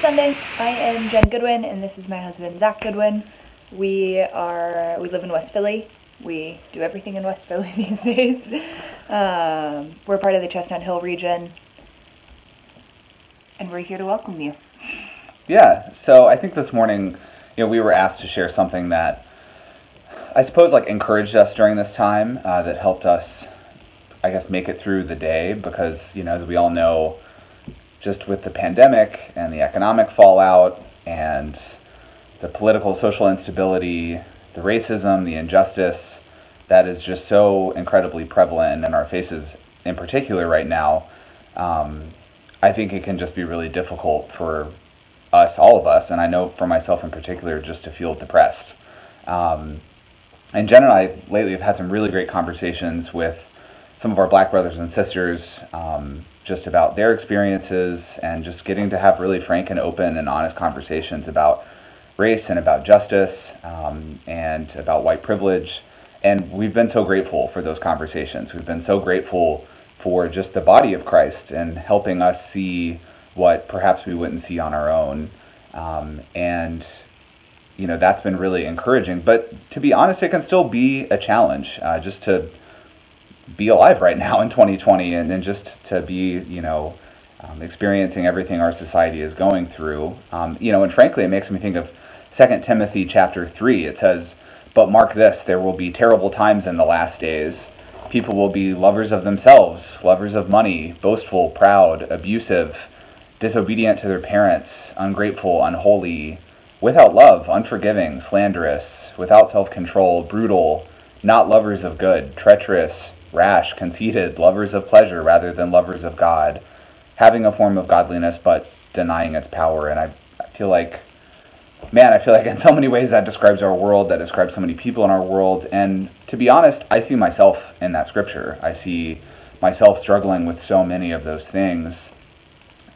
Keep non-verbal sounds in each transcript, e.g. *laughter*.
Sunday. I am Jen Goodwin, and this is my husband Zach Goodwin. We are we live in West Philly. We do everything in West Philly *laughs* these days. Um, we're part of the Chestnut Hill region, and we're here to welcome you. Yeah. So I think this morning, you know, we were asked to share something that I suppose like encouraged us during this time, uh, that helped us, I guess, make it through the day because you know, as we all know just with the pandemic and the economic fallout and the political social instability, the racism, the injustice that is just so incredibly prevalent in our faces in particular right now, um, I think it can just be really difficult for us, all of us, and I know for myself in particular, just to feel depressed. Um, and Jen and I lately have had some really great conversations with some of our black brothers and sisters um, just about their experiences and just getting to have really frank and open and honest conversations about race and about justice um, and about white privilege. And we've been so grateful for those conversations. We've been so grateful for just the body of Christ and helping us see what perhaps we wouldn't see on our own. Um, and, you know, that's been really encouraging. But to be honest, it can still be a challenge uh, just to be alive right now in 2020 and then just to be, you know, um, experiencing everything our society is going through. Um, you know, and frankly, it makes me think of 2 Timothy chapter 3. It says, But mark this, there will be terrible times in the last days. People will be lovers of themselves, lovers of money, boastful, proud, abusive, disobedient to their parents, ungrateful, unholy, without love, unforgiving, slanderous, without self control, brutal, not lovers of good, treacherous rash, conceited, lovers of pleasure rather than lovers of God, having a form of godliness but denying its power. And I, I feel like, man, I feel like in so many ways that describes our world, that describes so many people in our world. And to be honest, I see myself in that scripture. I see myself struggling with so many of those things.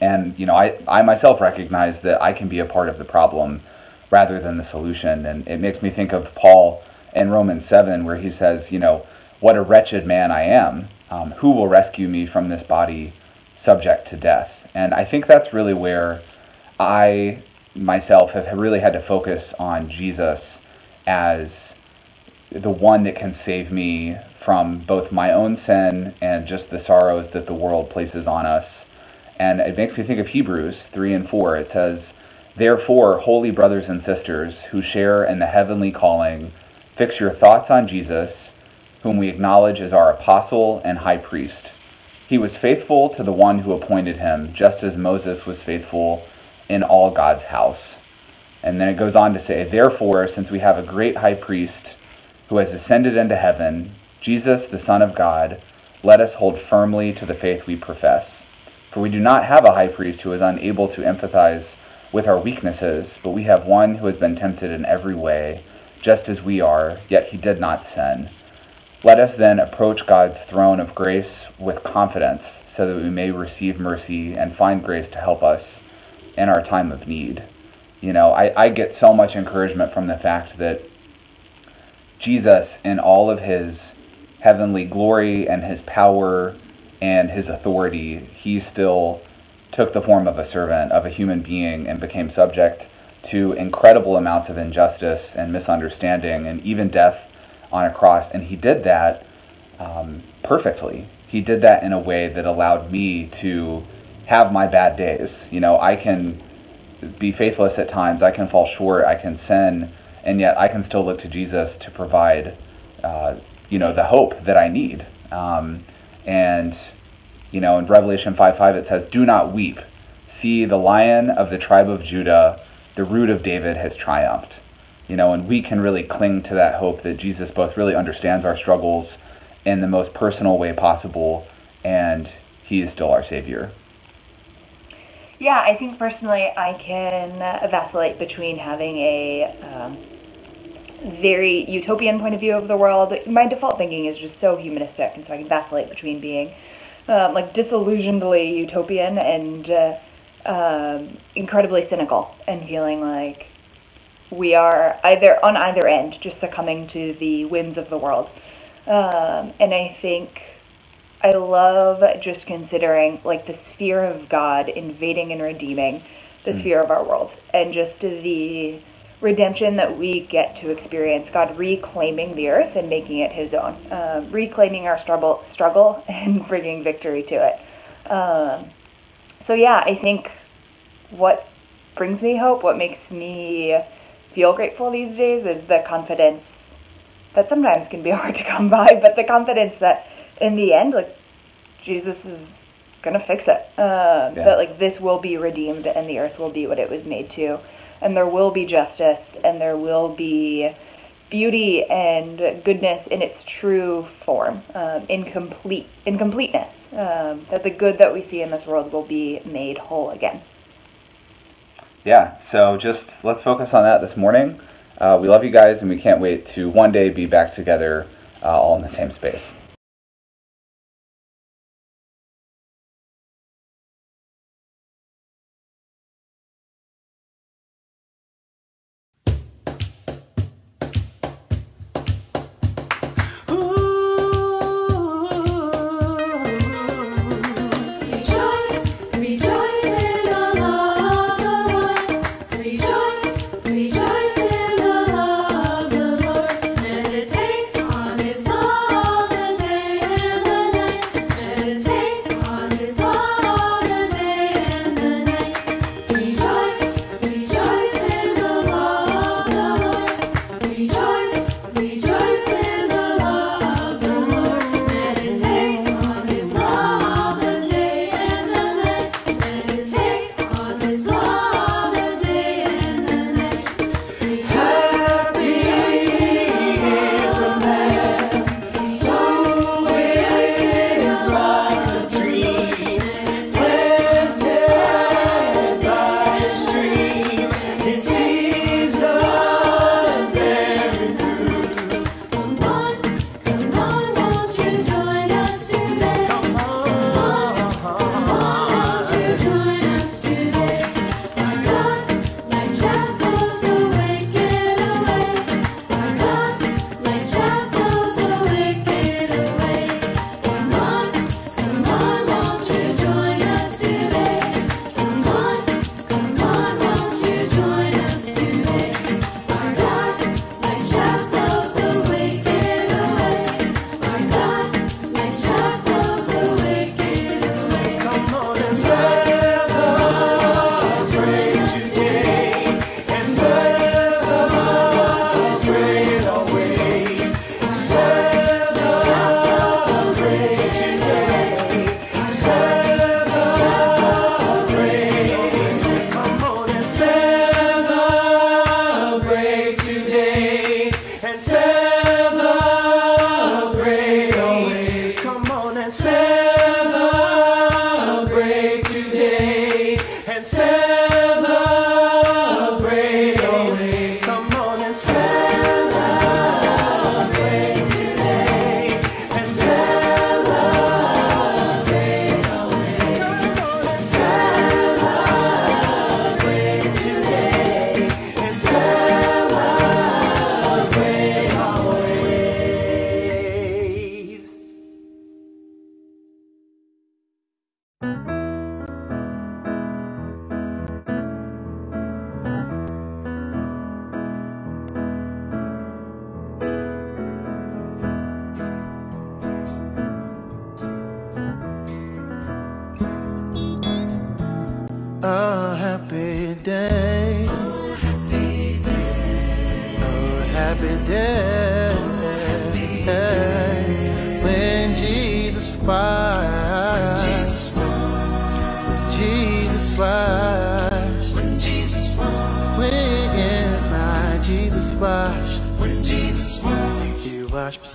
And, you know, I, I myself recognize that I can be a part of the problem rather than the solution. And it makes me think of Paul in Romans 7, where he says, you know, what a wretched man I am. Um, who will rescue me from this body subject to death? And I think that's really where I myself have really had to focus on Jesus as the one that can save me from both my own sin and just the sorrows that the world places on us. And it makes me think of Hebrews 3 and 4. It says, Therefore, holy brothers and sisters who share in the heavenly calling, fix your thoughts on Jesus whom we acknowledge as our apostle and high priest. He was faithful to the one who appointed him, just as Moses was faithful in all God's house. And then it goes on to say, Therefore, since we have a great high priest who has ascended into heaven, Jesus, the Son of God, let us hold firmly to the faith we profess. For we do not have a high priest who is unable to empathize with our weaknesses, but we have one who has been tempted in every way, just as we are, yet he did not sin. Let us then approach God's throne of grace with confidence so that we may receive mercy and find grace to help us in our time of need. You know, I, I get so much encouragement from the fact that Jesus, in all of his heavenly glory and his power and his authority, he still took the form of a servant, of a human being, and became subject to incredible amounts of injustice and misunderstanding and even death on a cross, and he did that um, perfectly. He did that in a way that allowed me to have my bad days. You know, I can be faithless at times, I can fall short, I can sin, and yet I can still look to Jesus to provide, uh, you know, the hope that I need. Um, and, you know, in Revelation 5 5, it says, Do not weep. See, the lion of the tribe of Judah, the root of David, has triumphed you know, and we can really cling to that hope that Jesus both really understands our struggles in the most personal way possible, and He is still our Savior. Yeah, I think personally I can vacillate between having a um, very utopian point of view of the world. My default thinking is just so humanistic, and so I can vacillate between being um, like disillusionedly utopian and uh, um, incredibly cynical and feeling like we are either on either end, just succumbing to the whims of the world. Um, and I think I love just considering like the sphere of God invading and redeeming the mm. sphere of our world, and just the redemption that we get to experience. God reclaiming the earth and making it His own, uh, reclaiming our struggle, struggle, *laughs* and bringing victory to it. Um, so yeah, I think what brings me hope, what makes me feel grateful these days, is the confidence that sometimes can be *laughs* hard to come by, but the confidence that in the end, like Jesus is gonna fix it. Uh, yeah. That like this will be redeemed and the earth will be what it was made to, and there will be justice and there will be beauty and goodness in its true form, um, in complete in. Um, that the good that we see in this world will be made whole again. Yeah. So just let's focus on that this morning. Uh, we love you guys, and we can't wait to one day be back together uh, all in the same space.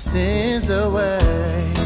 sins away.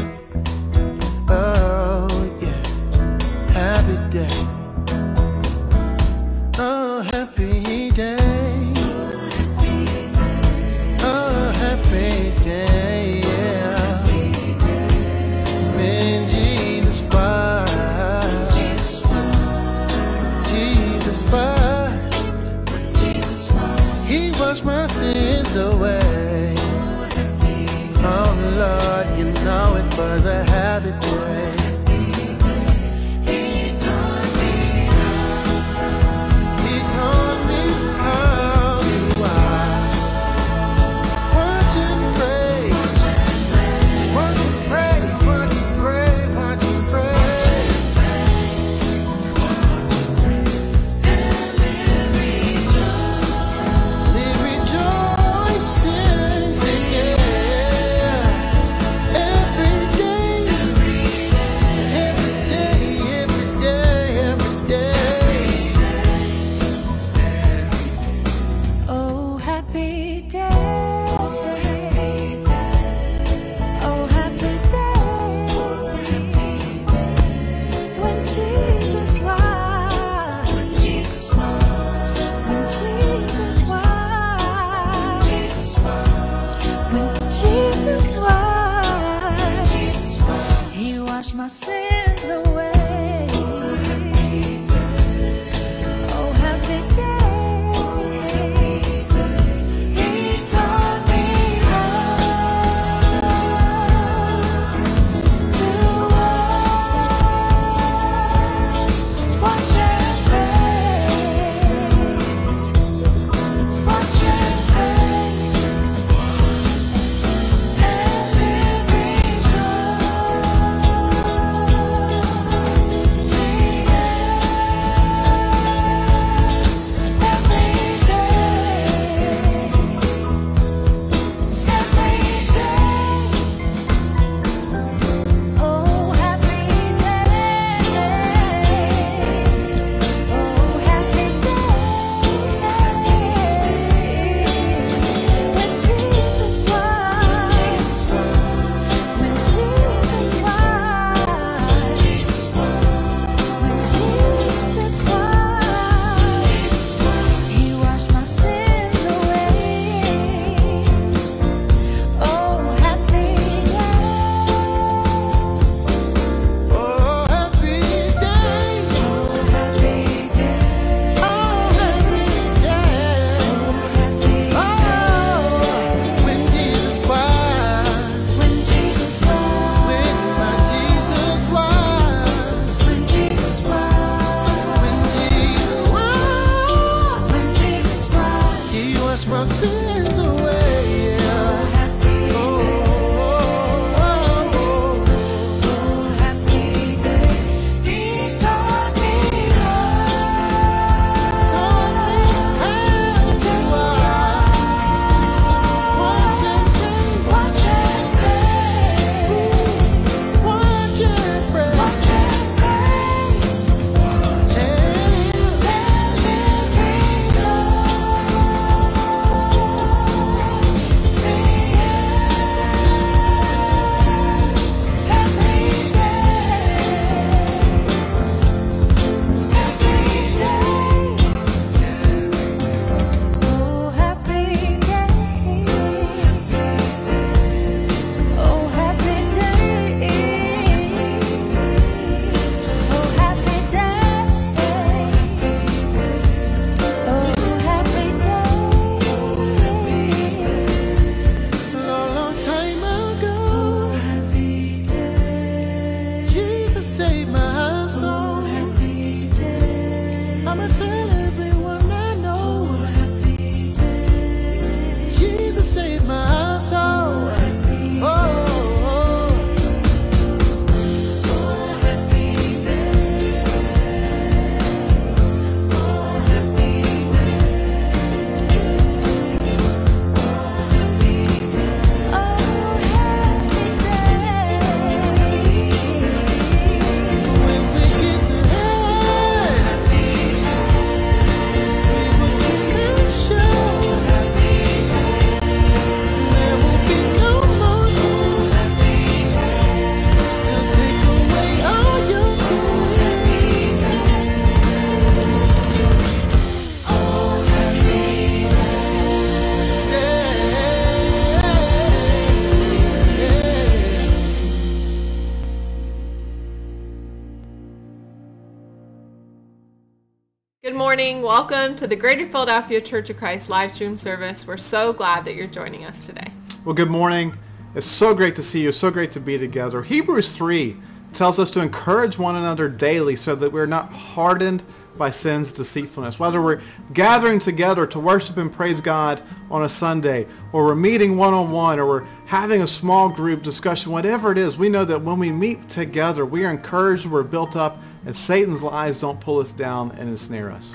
Welcome to the Greater Philadelphia Church of Christ live stream service. We're so glad that you're joining us today. Well, good morning. It's so great to see you. So great to be together. Hebrews 3 tells us to encourage one another daily so that we're not hardened by sin's deceitfulness. Whether we're gathering together to worship and praise God on a Sunday, or we're meeting one-on-one, or we're having a small group discussion, whatever it is, we know that when we meet together, we are encouraged, we're built up, and Satan's lies don't pull us down and ensnare us.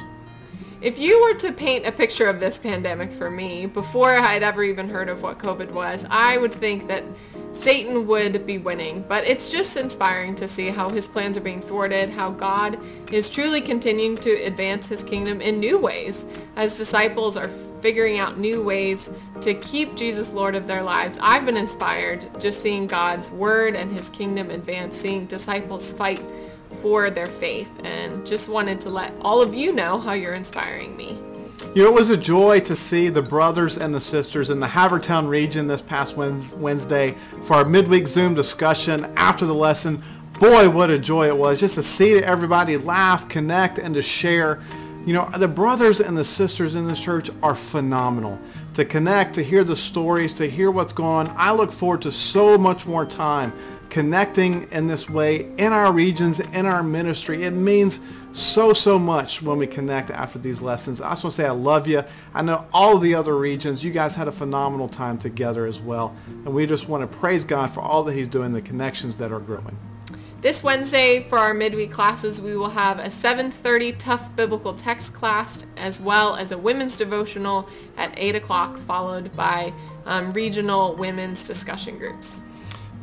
If you were to paint a picture of this pandemic for me, before I had ever even heard of what COVID was, I would think that Satan would be winning. But it's just inspiring to see how his plans are being thwarted, how God is truly continuing to advance his kingdom in new ways as disciples are figuring out new ways to keep Jesus Lord of their lives. I've been inspired just seeing God's word and his kingdom advance, seeing disciples fight for their faith and just wanted to let all of you know how you're inspiring me. You know, it was a joy to see the brothers and the sisters in the Havertown region this past Wednesday for our midweek Zoom discussion after the lesson. Boy, what a joy it was just to see everybody laugh, connect, and to share. You know, the brothers and the sisters in this church are phenomenal. To connect, to hear the stories, to hear what's going on. I look forward to so much more time connecting in this way in our regions, in our ministry. It means so, so much when we connect after these lessons. I just want to say I love you. I know all the other regions, you guys had a phenomenal time together as well. And we just want to praise God for all that he's doing, the connections that are growing. This Wednesday for our midweek classes, we will have a 7.30 Tough Biblical Text class as well as a women's devotional at 8 o'clock followed by um, regional women's discussion groups.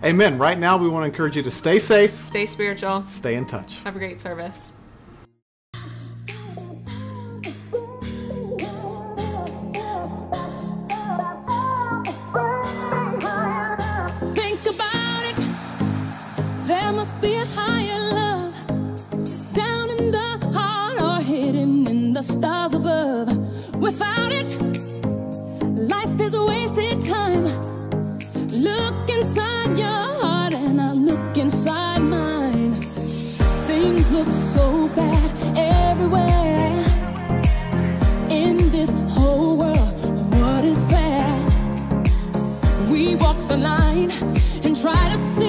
Amen. Right now, we want to encourage you to stay safe, stay spiritual, stay in touch. Have a great service. Think the line and try to see,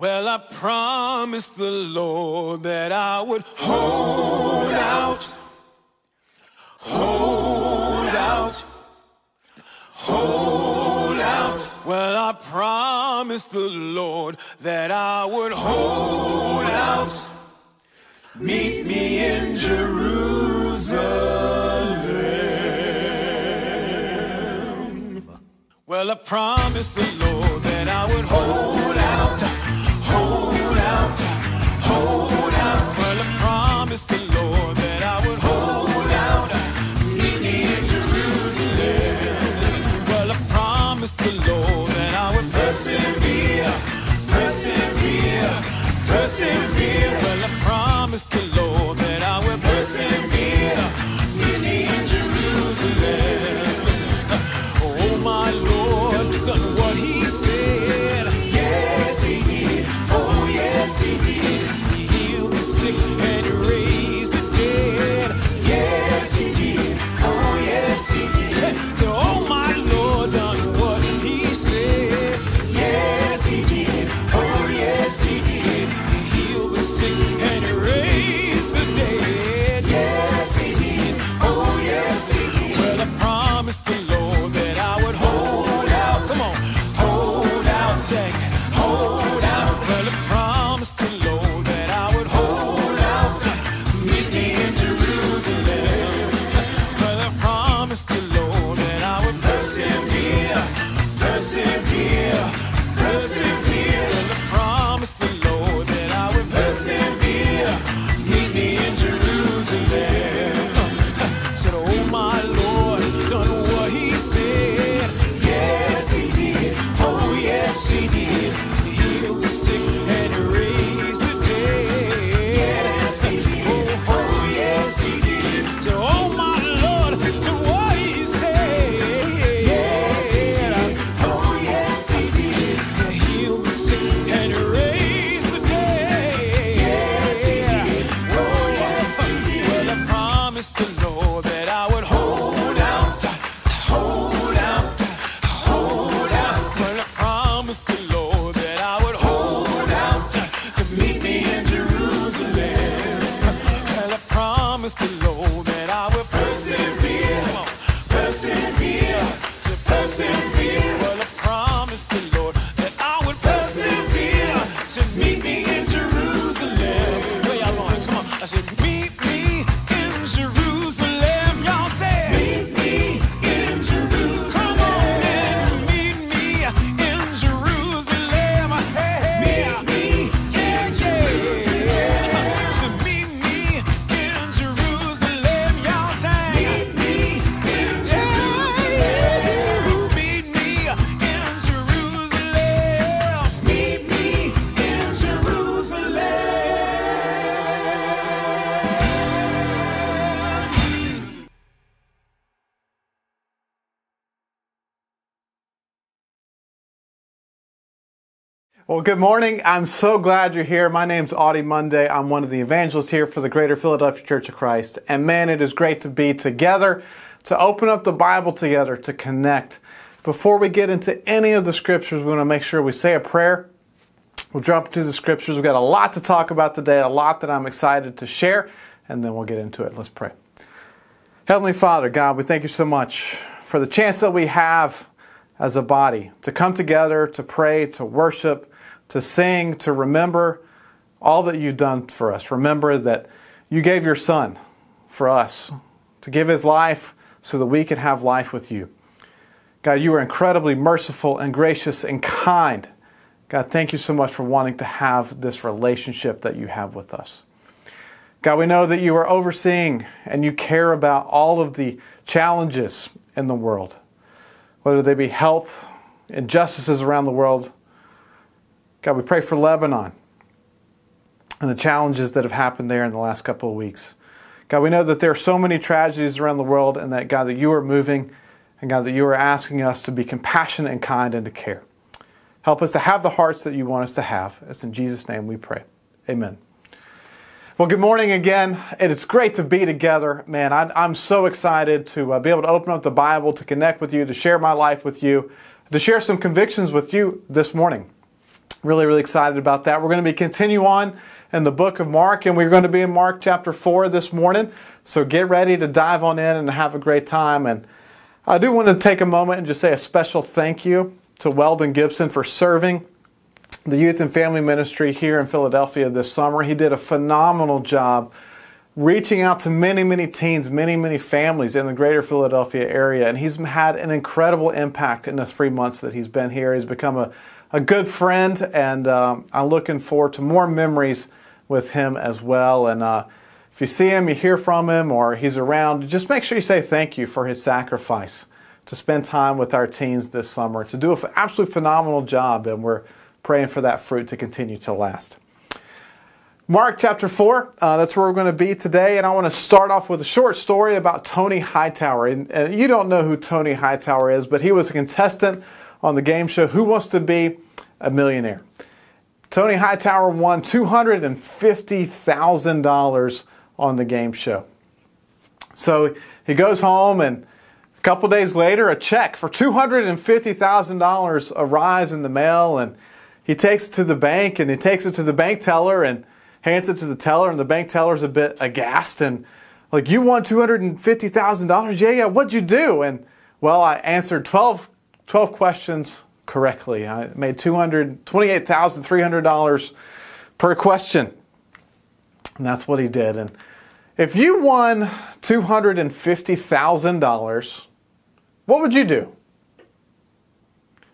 Well, I promised the Lord that I would hold out, hold out, hold out. Well, I promised the Lord that I would hold out. Meet me in Jerusalem. Well, I promised the Lord that I would hold the Lord that I would persevere, persevere, persevere. Well, I promised the Lord that I would persevere, meeting in Jerusalem. Listen, oh my Lord, done what He said. Yes, He did. Oh yes, He did. He healed the sick and He raised the dead. Yes, He did. Oh yes, He did. So, oh He persevere, Well, good morning. I'm so glad you're here. My name's Audie Monday. I'm one of the evangelists here for the Greater Philadelphia Church of Christ. And man, it is great to be together, to open up the Bible together, to connect. Before we get into any of the scriptures, we want to make sure we say a prayer. We'll jump into the scriptures. We've got a lot to talk about today, a lot that I'm excited to share, and then we'll get into it. Let's pray. Heavenly Father, God, we thank you so much for the chance that we have as a body to come together, to pray, to worship, to sing, to remember all that you've done for us. Remember that you gave your Son for us to give his life so that we could have life with you. God, you are incredibly merciful and gracious and kind. God, thank you so much for wanting to have this relationship that you have with us. God, we know that you are overseeing and you care about all of the challenges in the world, whether they be health, injustices around the world. God, we pray for Lebanon and the challenges that have happened there in the last couple of weeks. God, we know that there are so many tragedies around the world, and that, God, that you are moving, and God, that you are asking us to be compassionate and kind and to care. Help us to have the hearts that you want us to have. It's in Jesus' name we pray. Amen. Well, good morning again. and It is great to be together. Man, I, am so excited to uh, be able to open up the Bible, to connect with you, to share my life with you, to share some convictions with you this morning. Really, really excited about that. We're going to be continue on in the book of Mark, and we're going to be in Mark chapter 4 this morning. So get ready to dive on in and have a great time. And I do want to take a moment and just say a special thank you to Weldon Gibson for serving the youth and family ministry here in Philadelphia this summer. He did a phenomenal job reaching out to many, many teens, many, many families in the greater Philadelphia area. And he's had an incredible impact in the three months that he's been here. He's become a, a good friend, and um, I'm looking forward to more memories with him as well. And uh, if you see him, you hear from him, or he's around, just make sure you say thank you for his sacrifice to spend time with our teens this summer, to do an absolutely phenomenal job, and we're praying for that fruit to continue to last. Mark chapter 4, uh, that's where we're going to be today. And I want to start off with a short story about Tony Hightower. And, and, you don't know who Tony Hightower is, but he was a contestant on the game show Who Wants to Be a Millionaire? Tony Hightower won $250,000 on the game show. So he goes home, and a couple days later, a check for $250,000 arrives in the mail, and he takes it to the bank, and he takes it to the bank teller, and hands it to the teller, and the bank teller's a bit aghast and like, you won $250,000? Yeah, yeah, what'd you do? And well, I answered 12, 12 questions correctly. I made $228,300 per question. And that's what he did. And if you won $250,000, what would you do?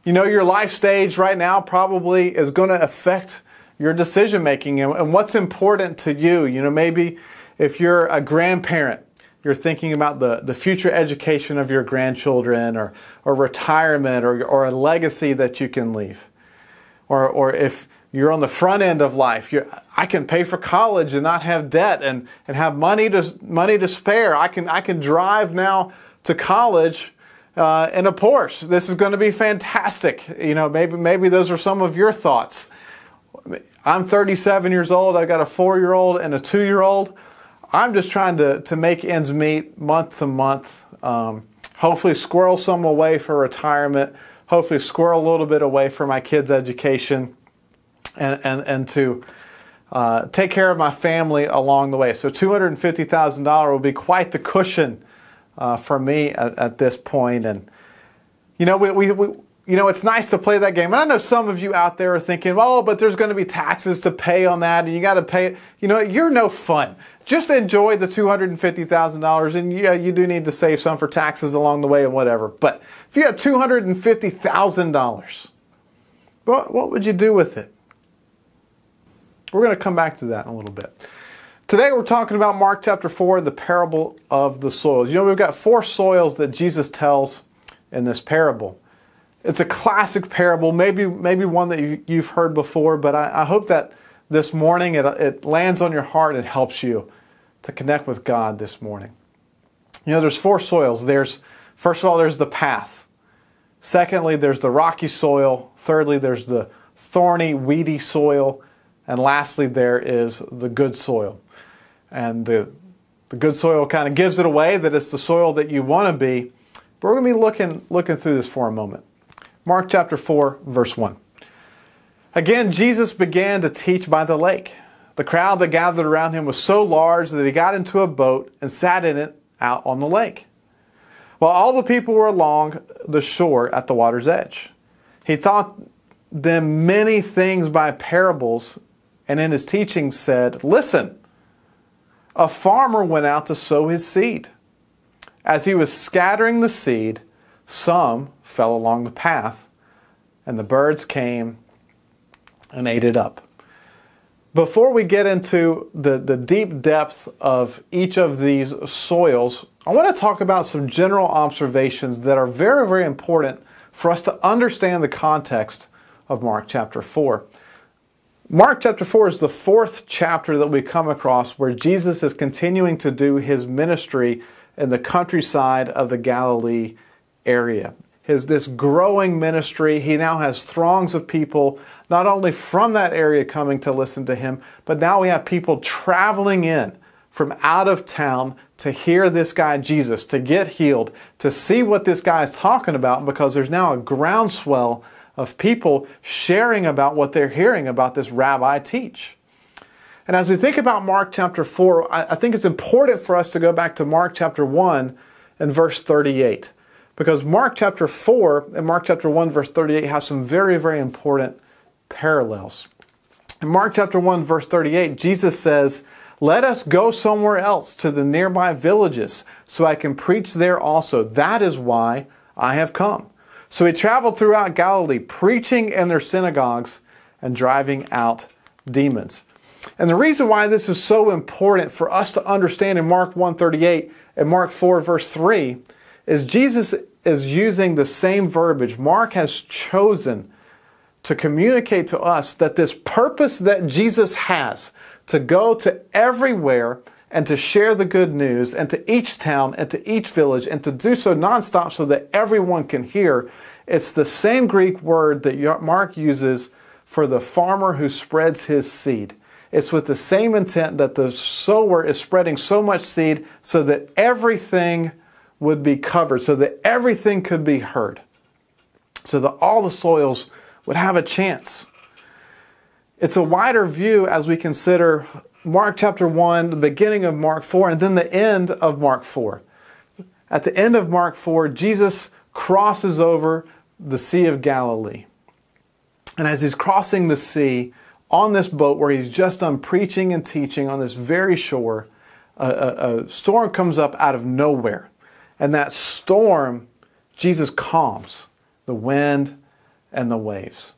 You know, your life stage right now probably is going to affect your decision making and, and what's important to you. You know, maybe if you're a grandparent, you're thinking about the, the future education of your grandchildren or, or retirement or, or a legacy that you can leave. Or, or if you're on the front end of life, I can pay for college and not have debt and, and have money to, money to spare. I can, I can drive now to college uh, in a Porsche. This is going to be fantastic. You know, maybe, maybe those are some of your thoughts. I'm 37 years old. I've got a four year old and a two year old. I'm just trying to, to make ends meet month to month. Um, hopefully, squirrel some away for retirement. Hopefully, squirrel a little bit away for my kids' education and, and, and to uh, take care of my family along the way. So, $250,000 will be quite the cushion uh, for me at, at, this point. And, you know, we, we, we you know, it's nice to play that game. And I know some of you out there are thinking, oh, but there's going to be taxes to pay on that, and you got to pay it. You know, you're no fun. Just enjoy the $250,000, and yeah, you do need to save some for taxes along the way and whatever. But if you have $250,000, what, what would you do with it? We're going to come back to that in a little bit. Today we're talking about Mark chapter 4, the parable of the soils. You know, we've got four soils that Jesus tells in this parable. It's a classic parable, maybe maybe one that you, have heard before, but I, I, hope that this morning it, it lands on your heart and helps you to connect with God this morning. You know, there's four soils. There's first of all, there's the path. Secondly, there's the rocky soil. Thirdly, there's the thorny, weedy soil. And lastly, there is the good soil. And the, the good soil kind of gives it away that it's the soil that you want to be. But we're going to be looking, looking through this for a moment. Mark chapter 4, verse 1. Again, Jesus began to teach by the lake. The crowd that gathered around him was so large that he got into a boat and sat in it out on the lake. While all the people were along the shore at the water's edge, he taught them many things by parables, and in his teaching said, Listen, a farmer went out to sow his seed. As he was scattering the seed, some fell along the path, and the birds came and ate it up. Before we get into the, the deep depth of each of these soils, I want to talk about some general observations that are very, very important for us to understand the context of Mark chapter 4. Mark chapter 4 is the fourth chapter that we come across where Jesus is continuing to do his ministry in the countryside of the Galilee area. His this growing ministry, he now has throngs of people not only from that area coming to listen to him, but now we have people traveling in from out of town to hear this guy Jesus, to get healed, to see what this guy is talking about because there's now a groundswell of people sharing about what they're hearing about this rabbi teach. And as we think about Mark chapter 4, I think it's important for us to go back to Mark chapter 1 and verse 38. Because Mark chapter 4 and Mark chapter 1, verse 38 have some very, very important parallels. In Mark chapter 1, verse 38, Jesus says, Let us go somewhere else to the nearby villages so I can preach there also. That is why I have come. So he traveled throughout Galilee, preaching in their synagogues and driving out demons. And the reason why this is so important for us to understand in Mark 1:38 and Mark 4 verse 3 is Jesus is using the same verbiage. Mark has chosen to communicate to us that this purpose that Jesus has to go to everywhere and to share the good news and to each town and to each village and to do so nonstop so that everyone can hear. It's the same Greek word that Mark uses for the farmer who spreads his seed. It's with the same intent that the sower is spreading so much seed so that everything would be covered, so that everything could be heard, so that all the soils would have a chance. It's a wider view as we consider Mark chapter 1, the beginning of Mark 4, and then the end of Mark 4. At the end of Mark 4, Jesus crosses over the Sea of Galilee. And as he's crossing the sea on this boat where he's just done preaching and teaching on this very shore, a, a, a storm comes up out of nowhere. And that storm, Jesus calms the wind and the waves.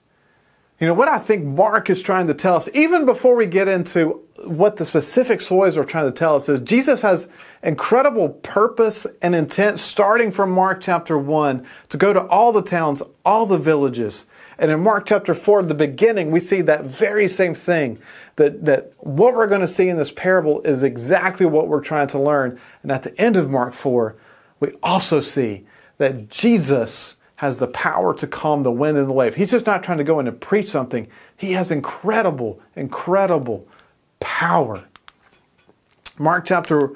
You know, what I think Mark is trying to tell us, even before we get into what the specific stories are trying to tell us, is Jesus has incredible purpose and intent starting from Mark chapter 1 to go to all the towns, all the villages. And in Mark chapter 4, the beginning, we see that very same thing. That, that what we're going to see in this parable is exactly what we're trying to learn. And at the end of Mark 4, we also see that Jesus has the power to calm the wind and the wave. He's just not trying to go in and preach something. He has incredible, incredible power. Mark chapter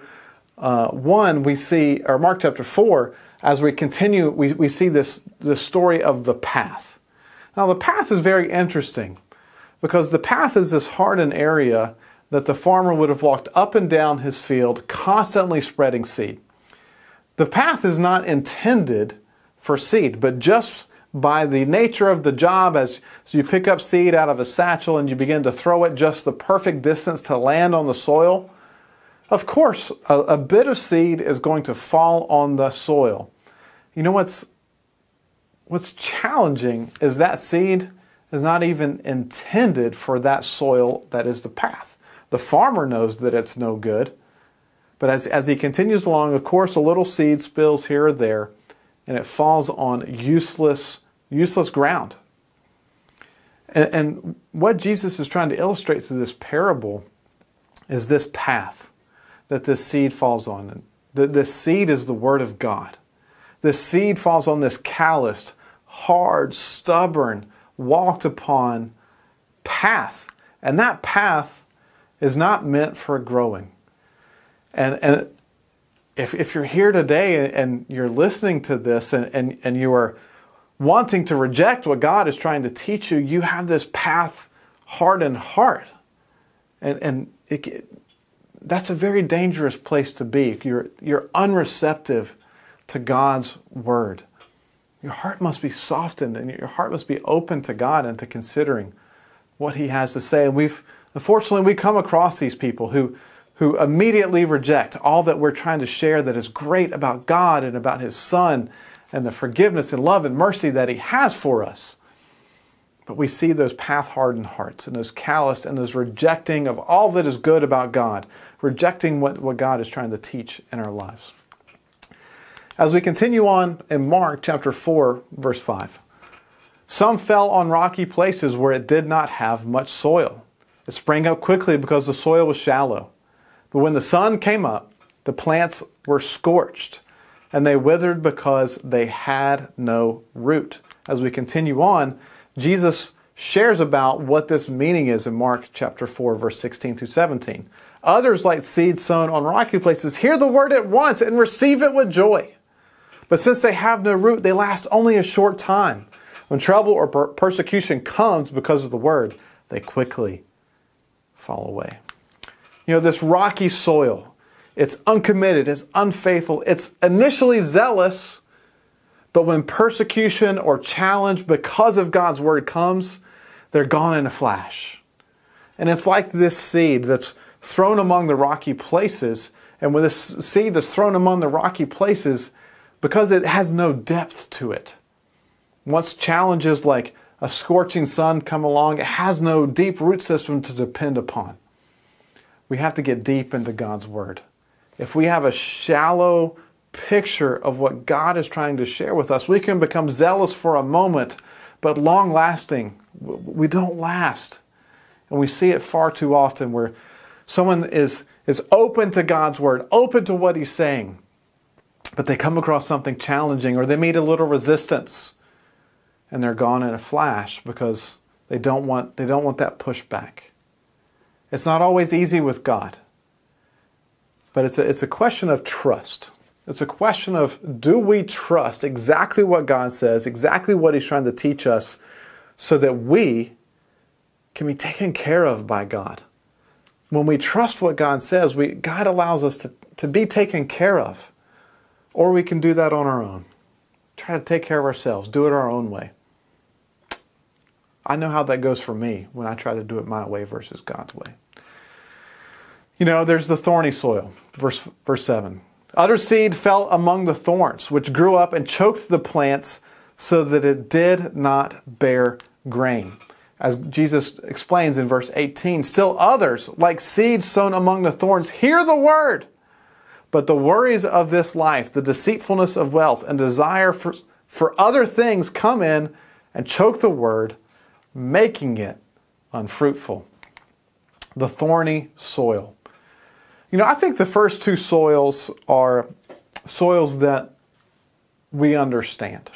uh, 1, we see, or Mark chapter 4, as we continue, we, we see this, this story of the path. Now, the path is very interesting because the path is this hardened area that the farmer would have walked up and down his field, constantly spreading seed. The path is not intended for seed, but just by the nature of the job, as, you pick up seed out of a satchel and you begin to throw it just the perfect distance to land on the soil, of course, a, a bit of seed is going to fall on the soil. You know what's what's challenging is that seed is not even intended for that soil that is the path. The farmer knows that it's no good, but as, as he continues along, of course, a little seed spills here or there and it falls on useless, useless ground. And, and what Jesus is trying to illustrate through this parable is this path that this seed falls on. The, this seed is the Word of God. This seed falls on this calloused, hard, stubborn, walked upon path. And that path is not meant for growing. And, and if, if you're here today and you're listening to this and, and, and you are wanting to reject what God is trying to teach you, you have this path hardened heart. And, and it, that's a very dangerous place to be. You're, you're unreceptive to God's word. Your heart must be softened and your heart must be open to God and to considering what He has to say. And we've, unfortunately, we come across these people who who immediately reject all that we're trying to share that is great about God and about His Son and the forgiveness and love and mercy that He has for us. But we see those path hardened hearts and those calloused and those rejecting of all that is good about God, rejecting what, what God is trying to teach in our lives. As we continue on in Mark chapter 4, verse 5, some fell on rocky places where it did not have much soil. It sprang up quickly because the soil was shallow. But when the sun came up, the plants were scorched, and they withered because they had no root. As we continue on, Jesus shares about what this meaning is in Mark chapter 4, verse 16 through 17. Others, like seed sown on rocky places, hear the word at once and receive it with joy. But since they have no root, they last only a short time. When trouble or per- persecution comes because of the word, they quickly fall away. You know, this rocky soil, it's uncommitted, it's unfaithful, it's initially zealous, but when persecution or challenge because of God's word comes, they're gone in a flash. And it's like this seed that's thrown among the rocky places. And when this seed that's thrown among the rocky places, because it has no depth to it, once challenges like a scorching sun come along, it has no deep root system to depend upon we have to get deep into God's Word. If we have a shallow picture of what God is trying to share with us. We can become zealous for a moment, but long lasting, we don't last. And we see it far too often where someone is, is open to God's word, open to what He's saying, but they come across something challenging or they meet a little resistance and they're gone in a flash because they don't want, they don't want that pushback. It's not always easy with God, but it's a, it's a question of trust. It's a question of do we trust exactly what God says, exactly what He's trying to teach us, so that we can be taken care of by God. When we trust what God says, we, God allows us to, to be taken care of. Or we can do that on our own. Try to take care of ourselves, do it our own way. I know how that goes for me when I try to do it my way versus God's way. You know, there's the thorny soil, verse, verse 7. Other seed fell among the thorns, which grew up and choked the plants so that it did not bear grain. As Jesus explains in verse 18, still others, like seeds sown among the thorns, hear the word. But the worries of this life, the deceitfulness of wealth, and desire for, for other things come in and choke the word, making it unfruitful. The thorny soil. You know, I think the first two soils are soils that we understand,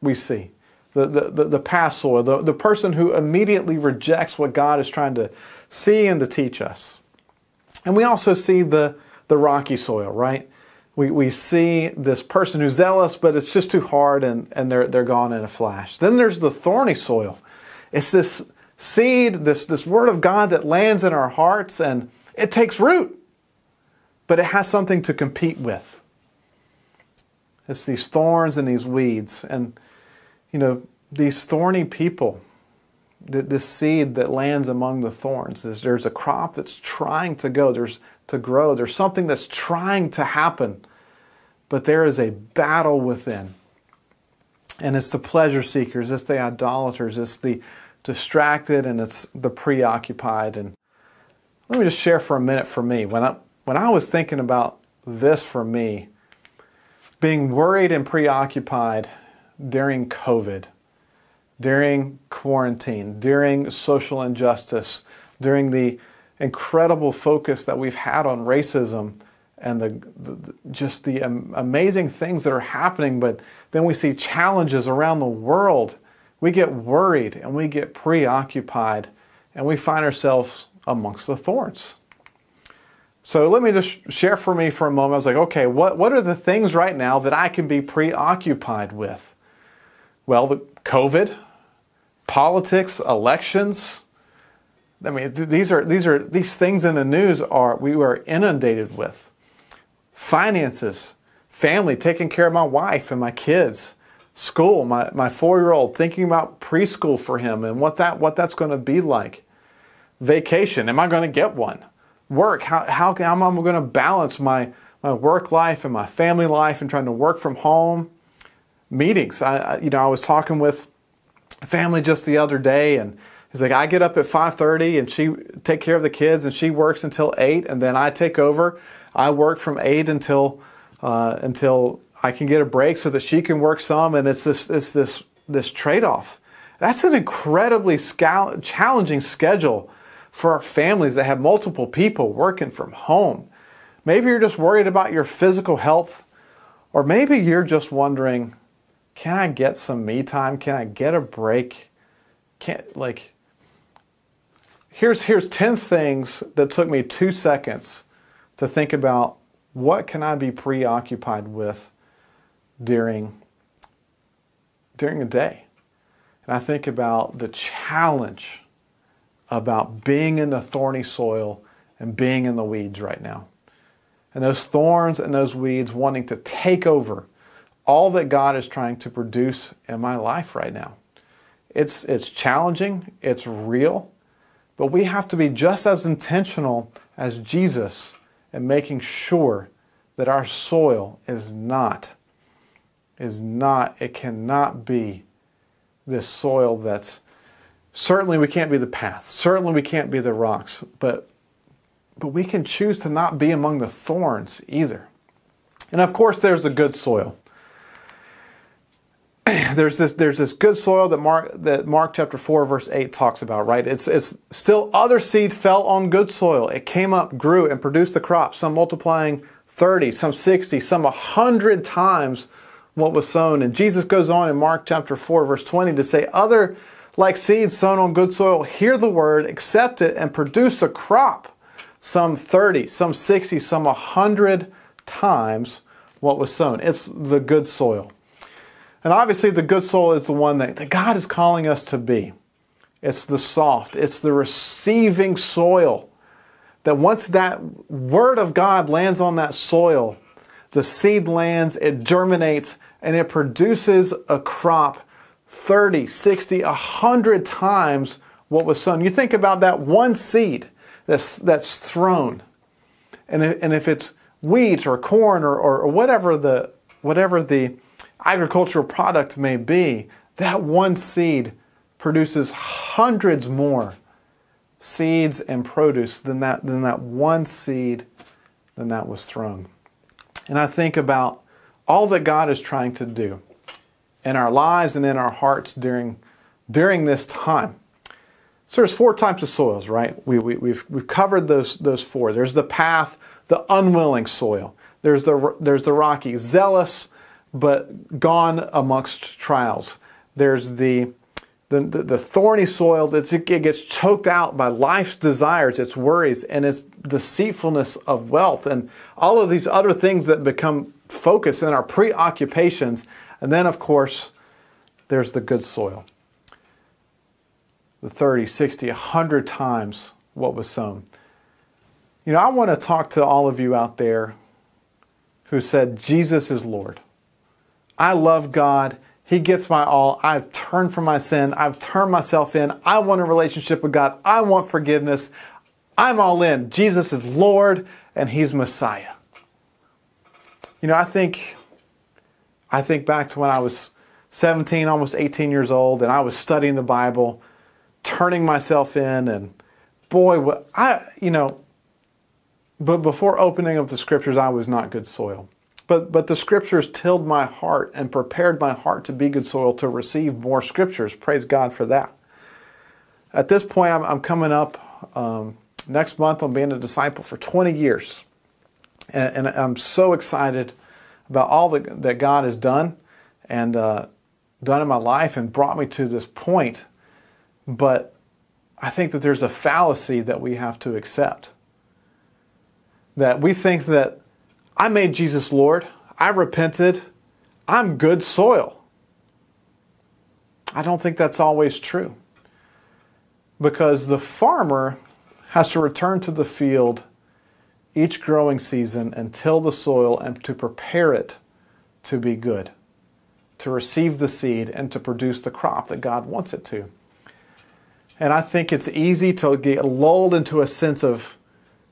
we see. The, the, the, the past soil, the, the person who immediately rejects what God is trying to see and to teach us. And we also see the, the rocky soil, right? We, we see this person who's zealous, but it's just too hard and, and they're, they're gone in a flash. Then there's the thorny soil. It's this seed, this, this word of God that lands in our hearts and it takes root but it has something to compete with. It's these thorns and these weeds. And, you know, these thorny people, this seed that lands among the thorns, there's a crop that's trying to go, there's to grow, there's something that's trying to happen, but there is a battle within. And it's the pleasure seekers, it's the idolaters, it's the distracted, and it's the preoccupied. And let me just share for a minute for me. When I when I was thinking about this for me, being worried and preoccupied during COVID, during quarantine, during social injustice, during the incredible focus that we've had on racism and the, the, just the amazing things that are happening, but then we see challenges around the world. We get worried and we get preoccupied and we find ourselves amongst the thorns. So let me just share for me for a moment. I was like, okay, what, what are the things right now that I can be preoccupied with? Well, the COVID, politics, elections. I mean, these are these are these things in the news are we are inundated with. Finances, family, taking care of my wife and my kids, school, my, my four-year-old, thinking about preschool for him and what that what that's going to be like. Vacation, am I going to get one? Work. How, how, how am I going to balance my, my work life and my family life and trying to work from home? Meetings. I, you know, I was talking with family just the other day and he's like, I get up at 5.30 and she take care of the kids and she works until 8 and then I take over. I work from 8 until, uh, until I can get a break so that she can work some and it's this, it's this, this trade-off. That's an incredibly challenging schedule for our families that have multiple people working from home. Maybe you're just worried about your physical health, or maybe you're just wondering, can I get some me time? Can I get a break? Can't like here's here's 10 things that took me 2 seconds to think about what can I be preoccupied with during during a day. And I think about the challenge about being in the thorny soil and being in the weeds right now. And those thorns and those weeds wanting to take over all that God is trying to produce in my life right now. It's, it's challenging, it's real, but we have to be just as intentional as Jesus in making sure that our soil is not, is not, it cannot be this soil that's Certainly we can't be the path. Certainly we can't be the rocks, but but we can choose to not be among the thorns either. And of course, there's the good soil. *clears throat* There's this there's this good soil that Mark that Mark chapter 4 verse 8 talks about, right? It's it's still other seed fell on good soil. It came up, grew and produced the crop, some multiplying 30, some 60, some 100 times what was sown. And Jesus goes on in Mark chapter 4 verse 20 to say other like seeds sown on good soil hear the word, accept it and produce a crop, some 30, some 60, some 100 times what was sown. It's the good soil. And obviously, the good soil is the one that, that God is calling us to be. It's the soft, it's the receiving soil. That once that word of God lands on that soil, the seed lands, it germinates, and it produces a crop 30, 60, 100 times what was sown. You think about that one seed that's, that's thrown. And if, and if it's wheat or corn or, or, whatever the, whatever the agricultural product may be, that one seed produces hundreds more seeds and produce than that, than that one seed than that was thrown. And I think about all that God is trying to do in our lives and in our hearts during, during this time. So there's four types of soils, right? We, we, we've, we've covered those, those four. There's the path, the unwilling soil. There's the, there's the rocky, zealous, but gone amongst trials. There's the the, the, the thorny soil that it gets choked out by life's desires, its worries, and its deceitfulness of wealth, and all of these other things that become focus in our preoccupations. And then, of course, there's the good soil. The 30, 60, 100 times what was sown. You know, I want to talk to all of you out there who said, Jesus is Lord. I love God. He gets my all. I've turned from my sin. I've turned myself in. I want a relationship with God. I want forgiveness. I'm all in. Jesus is Lord and He's Messiah. You know, I think I think back to when I was 17, almost 18 years old, and I was studying the Bible, turning myself in, and boy, what I you know, but before opening up the scriptures, I was not good soil. But, but the scriptures tilled my heart and prepared my heart to be good soil to receive more scriptures. Praise God for that. At this point, I'm, I'm coming up um, next month. I'm being a disciple for 20 years. And, and I'm so excited about all that, that God has done and uh, done in my life and brought me to this point. But I think that there's a fallacy that we have to accept. That we think that I made Jesus Lord. I repented. I'm good soil. I don't think that's always true. Because the farmer has to return to the field each growing season and till the soil and to prepare it to be good, to receive the seed and to produce the crop that God wants it to. And I think it's easy to get lulled into a sense of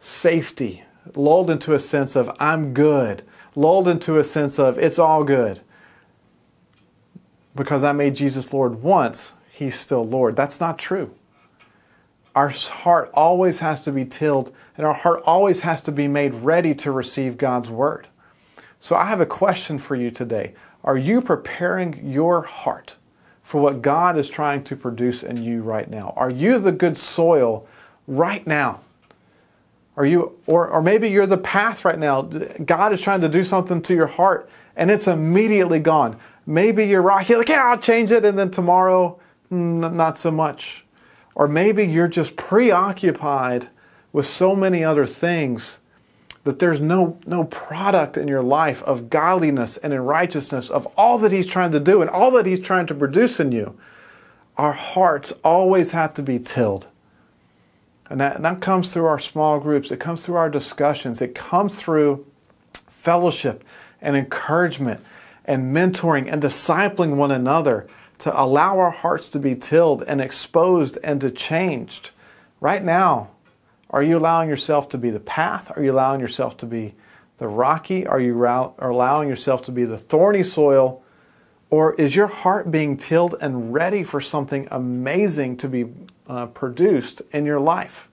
safety lulled into a sense of I'm good, lulled into a sense of it's all good. Because I made Jesus Lord once, he's still Lord. That's not true. Our heart always has to be tilled, and our heart always has to be made ready to receive God's word. So I have a question for you today. Are you preparing your heart for what God is trying to produce in you right now? Are you the good soil right now? Are you, or, or maybe you're the path right now. God is trying to do something to your heart and it's immediately gone. Maybe you're rocky, like, yeah, I'll change it. And then tomorrow, mm, not so much. Or maybe you're just preoccupied with so many other things that there's no, no product in your life of godliness and in righteousness of all that He's trying to do and all that He's trying to produce in you. Our hearts always have to be tilled. And that, and that comes through our small groups, it comes through our discussions, it comes through fellowship and encouragement and mentoring and discipling one another to allow our hearts to be tilled and exposed and to changed. Right now, are you allowing yourself to be the path? Are you allowing yourself to be the rocky? Are you allowing yourself to be the thorny soil? Or is your heart being tilled and ready for something amazing to be uh, produced in your life.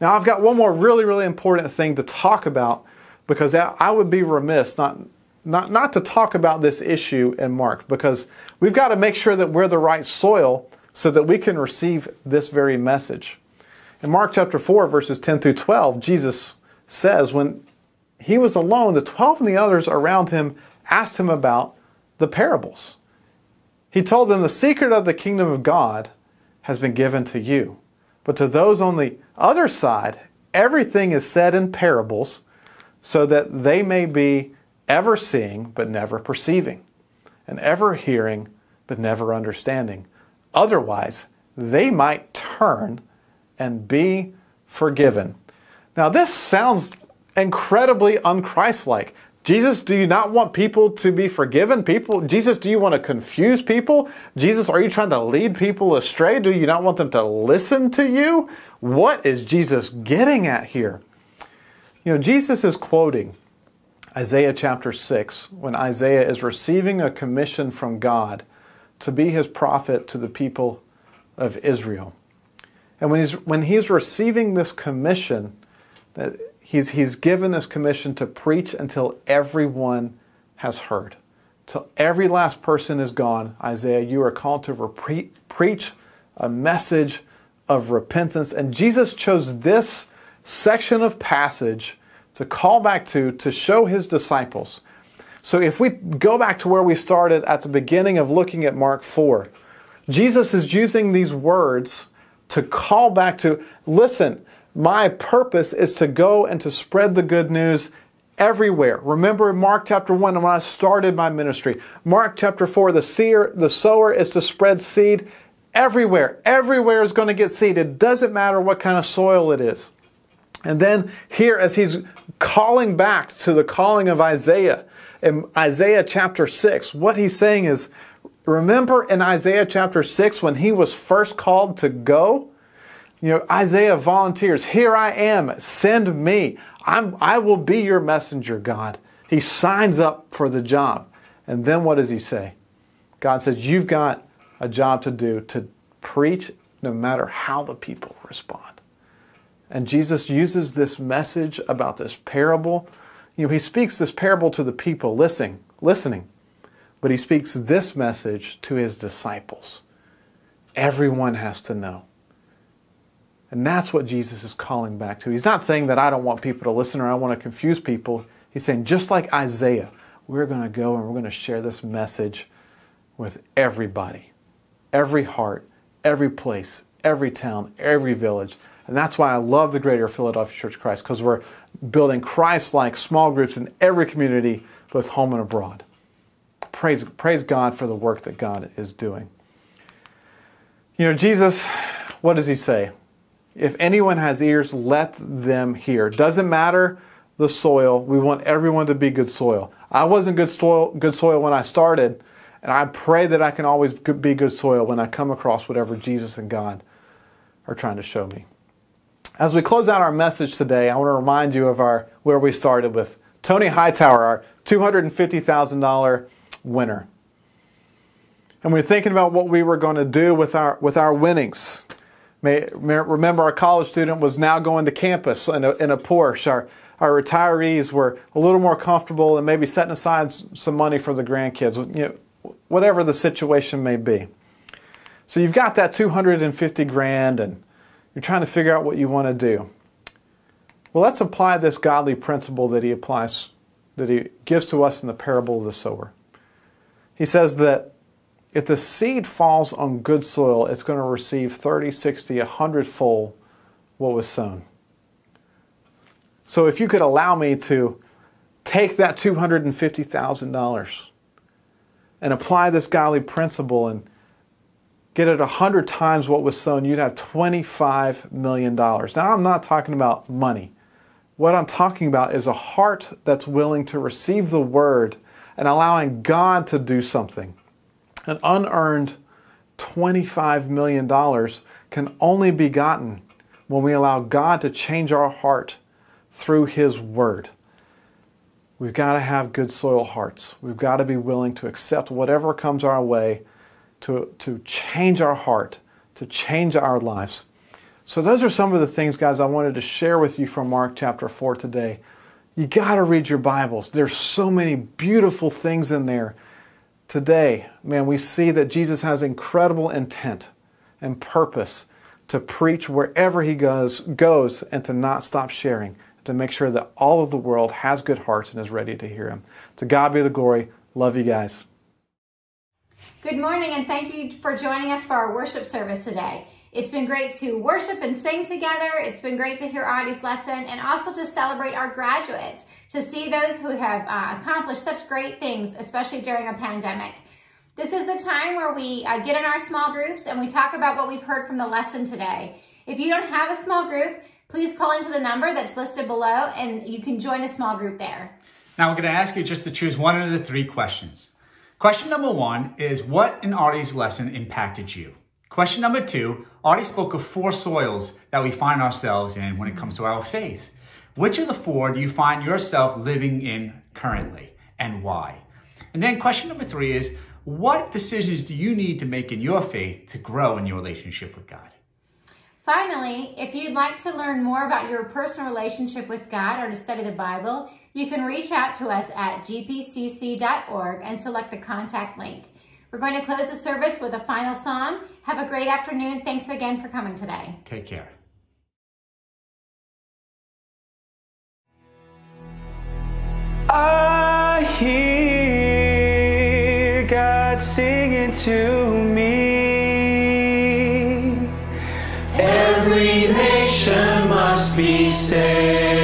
Now, I've got one more really, really important thing to talk about because I I would be remiss not, not, not to talk about this issue in Mark because we've got to make sure that we're the right soil so that we can receive this very message. In Mark chapter 4, verses 10 through 12, Jesus says, When he was alone, the 12 and the others around him asked him about the parables. He told them, The secret of the kingdom of God has been given to you. But to those on the other side, everything is said in parables so that they may be ever seeing but never perceiving, and ever hearing but never understanding. Otherwise, they might turn and be forgiven. Now, this sounds incredibly unchristlike. Jesus, do you not want people to be forgiven? People, Jesus, do you want to confuse people? Jesus, are you trying to lead people astray? Do you not want them to listen to you? What is Jesus getting at here? You know, Jesus is quoting Isaiah chapter 6 when Isaiah is receiving a commission from God to be his prophet to the people of Israel. And when he's, when he's receiving this commission, that he's, he's given this commission to preach until everyone has heard. Till every last person is gone, Isaiah, you are called to repre- preach a message of repentance. And Jesus chose this section of passage to call back to, to show his disciples. So if we go back to where we started at the beginning of looking at Mark 4, Jesus is using these words to call back to listen, my purpose is to go and to spread the good news everywhere. Remember Mark chapter 1 when I started my ministry. Mark chapter 4, the seer, the sower is to spread seed everywhere. Everywhere is going to get seed. It doesn't matter what kind of soil it is. And then here, as he's calling back to the calling of Isaiah in Isaiah chapter 6, what he's saying is, remember in Isaiah chapter 6 when he was first called to go? You know, Isaiah volunteers, Here I am, send me. I'm, I will be your messenger, God. He signs up for the job. And then what does he say? God says, You've got a job to do to preach no matter how the people respond. And Jesus uses this message about this parable. You know, he speaks this parable to the people listening, listening. But he speaks this message to his disciples. Everyone has to know. And that's what Jesus is calling back to. He's not saying that I don't want people to listen or I want to confuse people. He's saying, just like Isaiah, we're going to go and we're going to share this message with everybody, every heart, every place, every town, every village. And that's why I love the Greater Philadelphia Church of Christ, because we're building Christ like small groups in every community, both home and abroad. Praise, praise God for the work that God is doing. You know, Jesus, what does he say? If anyone has ears, let them hear. Doesn't matter the soil. We want everyone to be good soil. I wasn't good soil, good soil when I started, and I pray that I can always be good soil when I come across whatever Jesus and God are trying to show me. As we close out our message today, I want to remind you of our where we started with Tony Hightower, our $250,000 winner. And we are thinking about what we were going to do with our with our winnings. May, may, remember, our college student was now going to campus in a, in a Porsche. Our, our retirees were a little more comfortable and maybe setting aside some money for the grandkids, you know, whatever the situation may be. So you've got that 250 grand and you're trying to figure out what you want to do. Well, let's apply this godly principle that he applies, that he gives to us in the parable of the sower. He says that if the seed falls on good soil, it's going to receive 30, 60, 100 fold what was sown. So if you could allow me to take that $250,000 and apply this godly principle and get it 100 times what was sown, you'd have $25 million. Now, I'm not talking about money. What I'm talking about is a heart that's willing to receive the word and allowing God to do something an unearned $25 million can only be gotten when we allow God to change our heart through His Word. We've got to have good soil hearts. We've got to be willing to accept whatever comes our way to, to change our heart, to change our lives. So, those are some of the things, guys, I wanted to share with you from Mark chapter 4 today. You got to read your Bibles. There's so many beautiful things in there. Today, man, we see that Jesus has incredible intent and purpose to preach wherever he goes, goes and to not stop sharing, to make sure that all of the world has good hearts and is ready to hear him. To God be the glory. Love you guys. Good morning, and thank you for joining us for our worship service today. It's been great to worship and sing together. It's been great to hear Audie's lesson and also to celebrate our graduates, to see those who have uh, accomplished such great things, especially during a pandemic. This is the time where we uh, get in our small groups and we talk about what we've heard from the lesson today. If you don't have a small group, please call into the number that's listed below and you can join a small group there. Now, we're going to ask you just to choose one of the three questions. Question number one is What in Audie's lesson impacted you? Question number two Audie spoke of four soils that we find ourselves in when it comes to our faith. Which of the four do you find yourself living in currently and why? And then question number three is What decisions do you need to make in your faith to grow in your relationship with God? Finally, if you'd like to learn more about your personal relationship with God or to study the Bible, you can reach out to us at gpcc.org and select the contact link. We're going to close the service with a final song. Have a great afternoon. Thanks again for coming today. Take care. I hear God singing to me. Every nation must be saved.